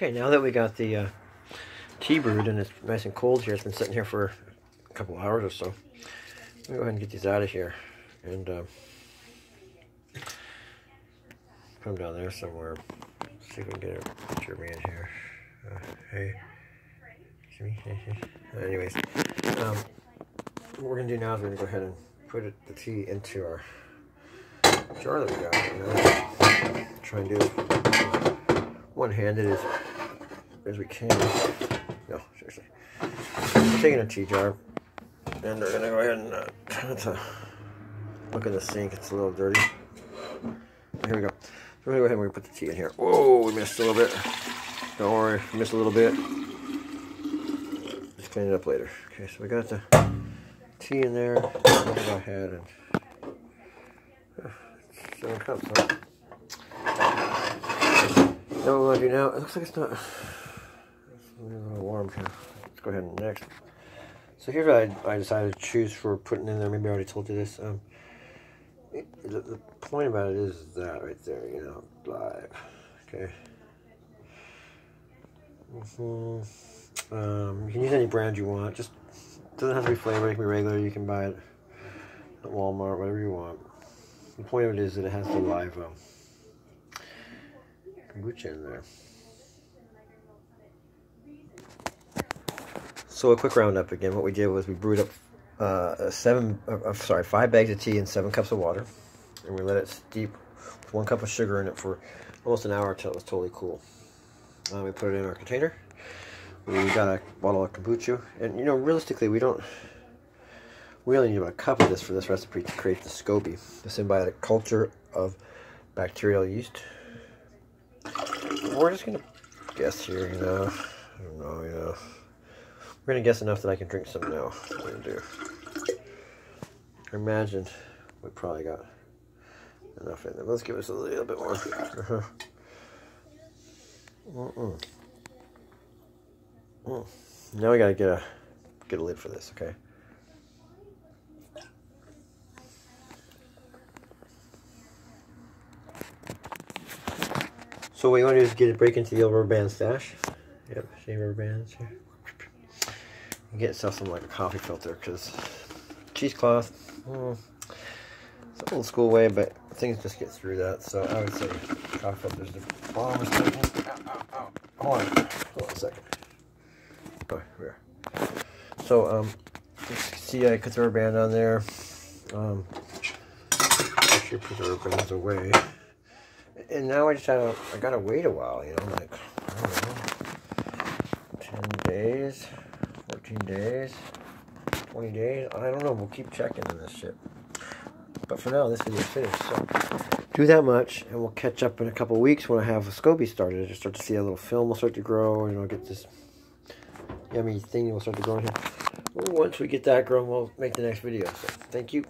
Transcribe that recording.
Okay, now that we got the uh, tea brewed and it's nice and cold here, it's been sitting here for a couple hours or so. Let me go ahead and get these out of here and uh, put them down there somewhere. Let's see if we can get a picture of me in here. Uh, hey. Anyways, um, what we're going to do now is we're to go ahead and put it, the tea into our jar that we got. Know? Try and do one-handed as, as we can. No, seriously. Taking a tea jar, and we're gonna go ahead and uh, try to look in the sink. It's a little dirty. Here we go. So we're gonna go ahead and put the tea in here. Whoa, we missed a little bit. Don't worry, missed a little bit. Just clean it up later. Okay, so we got the tea in there. Go ahead and uh, seven cups. Huh? To do now, it looks like it's not, it's a little warm here. Let's go ahead and next. So here's what I, I decided to choose for putting in there. Maybe I already told you this. Um, it, the, the point about it is that right there, you know, live. Okay. Mm -hmm. um, you can use any brand you want. Just doesn't have to be flavored. It can be regular. You can buy it at Walmart, whatever you want. The point of it is that it has the live um, kombucha in there. So a quick roundup again. What we did was we brewed up uh, seven, uh, sorry, five bags of tea and seven cups of water, and we let it steep with one cup of sugar in it for almost an hour until it was totally cool. Uh, we put it in our container. We got a bottle of kombucha, and you know, realistically, we don't. We only need about a cup of this for this recipe to create the SCOBY, the symbiotic culture of bacterial yeast. We're just gonna guess here, you know. I don't know, you know. We're gonna guess enough that I can drink some now. We're gonna do. I imagine we probably got enough in there. Let's give us a little bit more. Uh-huh. Mm -mm. Mm. Now we gotta get a get a lid for this, okay? So what you want to do is get it break into the old rubber band stash. Yep, see rubber bands here. You get yourself some like a coffee filter because cheesecloth, mm, it's an old school way, but things just get through that. So I would say coffee filters the is Hold on, hold on a second. Oh, here. So um, see I put the rubber band on there. Um, you put the rubber bands away and now I just to, I gotta wait a while, you know, like, know, 10 days, 14 days, 20 days, I don't know, we'll keep checking on this shit. But for now, this video is finished, so do that much, and we'll catch up in a couple weeks when I have a SCOBY started. I just start to see a little film will start to grow, and I'll get this yummy thing will start to grow in here. Once we get that grown, we'll make the next video. So, thank you.